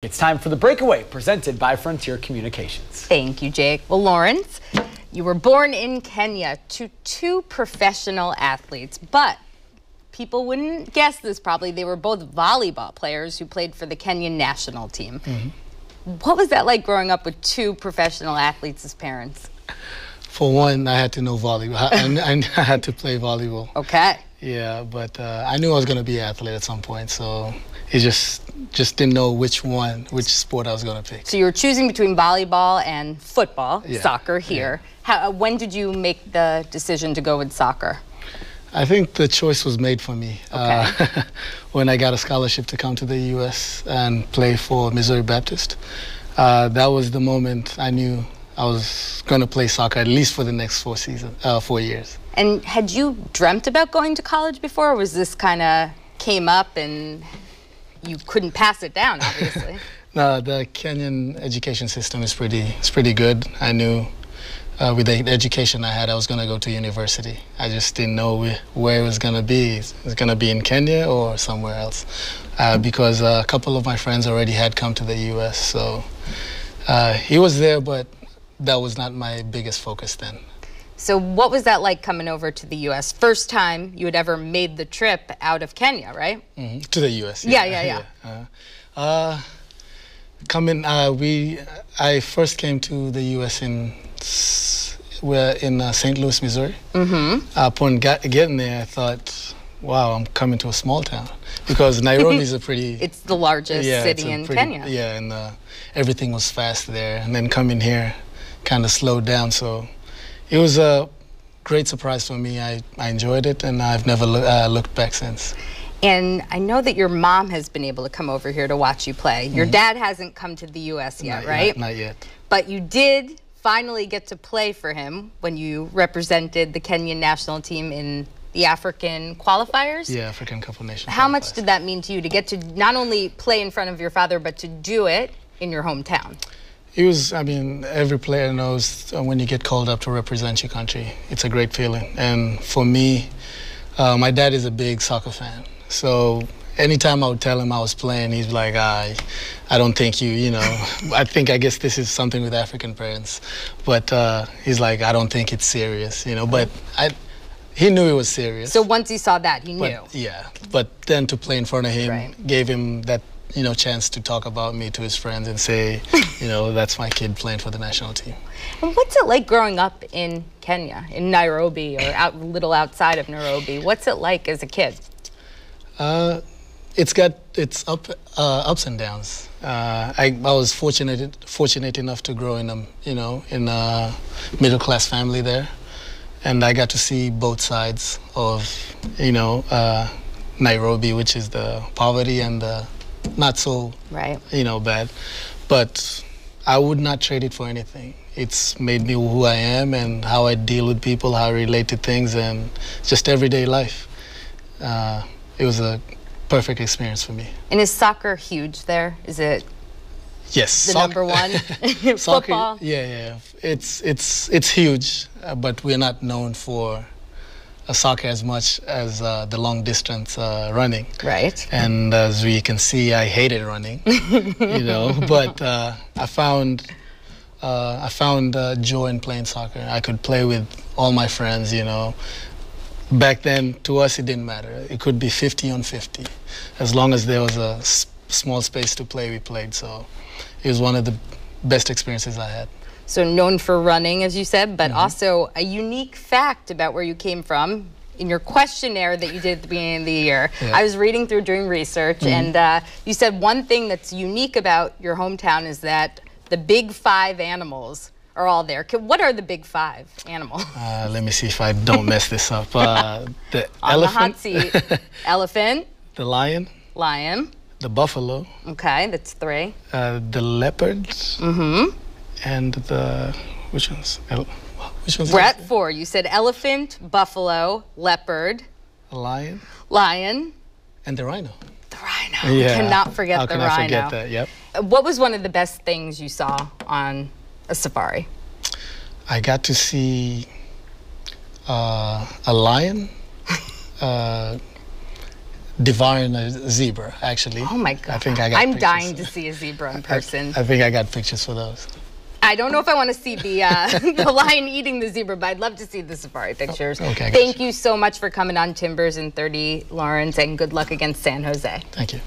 It's time for the breakaway presented by Frontier Communications. Thank you, Jake. Well, Lawrence, you were born in Kenya to two professional athletes, but people wouldn't guess this probably. They were both volleyball players who played for the Kenyan national team. Mm-hmm. What was that like growing up with two professional athletes as parents? For one, I had to know volleyball. I, I, had to play volleyball. Okay. Yeah, but uh, I knew I was going to be an athlete at some point, so it just just didn't know which one, which sport I was going to pick. So you were choosing between volleyball and football, yeah. soccer here. Yeah. How, uh, when did you make the decision to go with soccer? I think the choice was made for me okay. uh, when I got a scholarship to come to the U.S. and play for Missouri Baptist. Uh, that was the moment I knew I was going to play soccer at least for the next four seasons, uh, four years. And had you dreamt about going to college before, or was this kind of came up and you couldn't pass it down, obviously. no, the Kenyan education system is pretty, it's pretty good. I knew uh, with the education I had, I was going to go to university. I just didn't know where it was going to be. Is it going to be in Kenya or somewhere else? Uh, because uh, a couple of my friends already had come to the U.S., so uh, he was there, but that was not my biggest focus then. So what was that like coming over to the U.S.? First time you had ever made the trip out of Kenya, right? Mm -hmm. To the U.S. Yeah, yeah, yeah. yeah. Uh, uh, coming, uh, we, I first came to the U.S. in, we're in uh, St. Louis, Missouri. Mm -hmm. upon get, getting there, I thought, wow, I'm coming to a small town because Nairobi is a pretty. it's the largest yeah, city in pretty, Kenya. Yeah, and uh, everything was fast there, and then coming here, kind of slowed down. So it was a great surprise for me. I, I enjoyed it, and I've never lo uh, looked back since. And I know that your mom has been able to come over here to watch you play. Your mm -hmm. dad hasn't come to the U.S. yet, not, right? Not, not yet. But you did finally get to play for him when you represented the Kenyan national team in the African qualifiers? Yeah, African Cup of Nations. How much did that mean to you to get to not only play in front of your father, but to do it in your hometown? It was, I mean, every player knows when you get called up to represent your country, it's a great feeling. And for me, uh, my dad is a big soccer fan. So anytime I would tell him I was playing, he's like, I, I don't think you, you know, I think, I guess this is something with African parents. But uh, he's like, I don't think it's serious, you know. But I, he knew it was serious. So once he saw that, he knew. But, yeah. But then to play in front of him right. gave him that you know, chance to talk about me to his friends and say, you know, that's my kid playing for the national team. And what's it like growing up in Kenya, in Nairobi, or out a little outside of Nairobi? What's it like as a kid? Uh, it's got its up uh, ups and downs. Uh, I, I was fortunate fortunate enough to grow in a you know in a middle class family there, and I got to see both sides of you know uh, Nairobi, which is the poverty and the not so right. you know bad, but I would not trade it for anything. It's made me who I am and how I deal with people, how I relate to things, and just everyday life. Uh, it was a perfect experience for me. And is soccer huge there? Is it? Yes, the number one soccer, football. Yeah, yeah, it's it's it's huge, uh, but we're not known for soccer as much as uh, the long distance uh, running. Right. And as we can see, I hated running, you know, but uh, I found uh, I found uh, joy in playing soccer. I could play with all my friends, you know. Back then, to us, it didn't matter. It could be 50 on 50. As long as there was a small space to play, we played. So it was one of the best experiences I had. So known for running, as you said, but mm -hmm. also a unique fact about where you came from in your questionnaire that you did at the beginning of the year. Yeah. I was reading through doing research, mm -hmm. and uh, you said one thing that's unique about your hometown is that the big five animals are all there. What are the big five animals? Uh, let me see if I don't mess this up. Uh, the On elephant. The hot seat. elephant. The lion. Lion. The buffalo. Okay, that's three. Uh, the leopards. Mm-hmm and the which ones? which ones? We're at four. You said elephant, buffalo, leopard, lion, lion, and the rhino. The rhino. Yeah. Cannot forget How the can rhino. I forget that? Yep. What was one of the best things you saw on a safari? I got to see uh, a lion. uh, devouring a zebra. Actually. Oh my god! I think I got. I'm pictures. dying to see a zebra in person. I think I got pictures for those. I don't know if I want to see the uh, the lion eating the zebra, but I'd love to see the safari pictures. okay, Thank you so much for coming on Timbers in 30 Lawrence, and good luck against San Jose. Thank you.